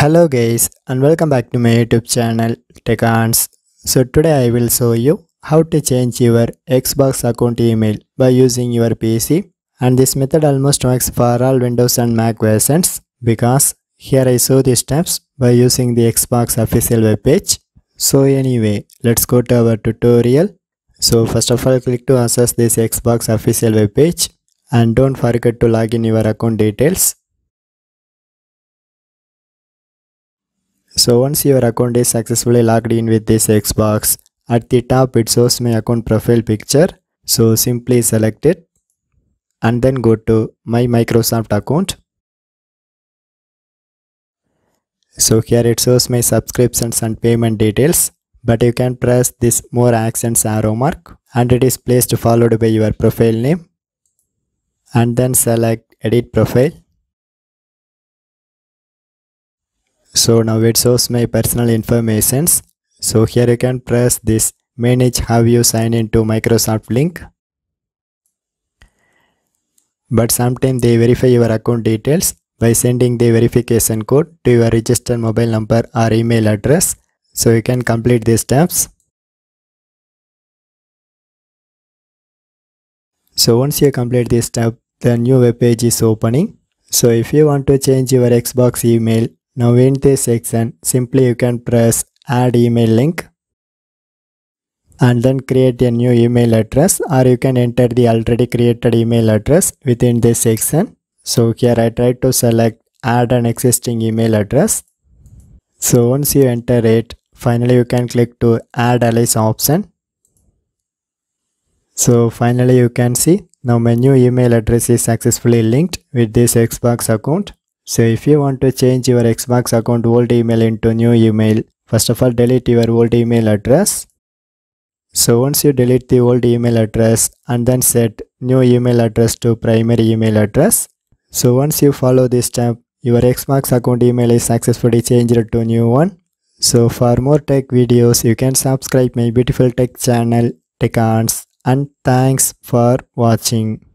Hello guys and welcome back to my YouTube channel Teconz. So today I will show you how to change your Xbox account email by using your PC and this method almost works for all Windows and Mac versions because here I show the steps by using the Xbox official webpage. So anyway let's go to our tutorial. So first of all click to access this Xbox official webpage and don't forget to log in your account details. So once your account is successfully logged in with this Xbox, at the top it shows my account profile picture. So simply select it and then go to my Microsoft account. So here it shows my subscriptions and payment details but you can press this more actions arrow mark and it is placed followed by your profile name and then select edit profile so now it shows my personal informations. So here you can press this manage how you sign into microsoft link. But sometimes they verify your account details by sending the verification code to your registered mobile number or email address. So you can complete these steps. So once you complete this step the new web page is opening. So if you want to change your xbox email now in this section, simply you can press add email link and then create a new email address or you can enter the already created email address within this section. So here I try to select add an existing email address. So once you enter it, finally you can click to add alias option. So finally you can see now my new email address is successfully linked with this Xbox account. So if you want to change your Xbox account old email into new email, first of all delete your old email address. So once you delete the old email address and then set new email address to primary email address. So once you follow this step, your Xbox account email is successfully changed to new one. So for more tech videos, you can subscribe my beautiful tech channel, Teconz and thanks for watching.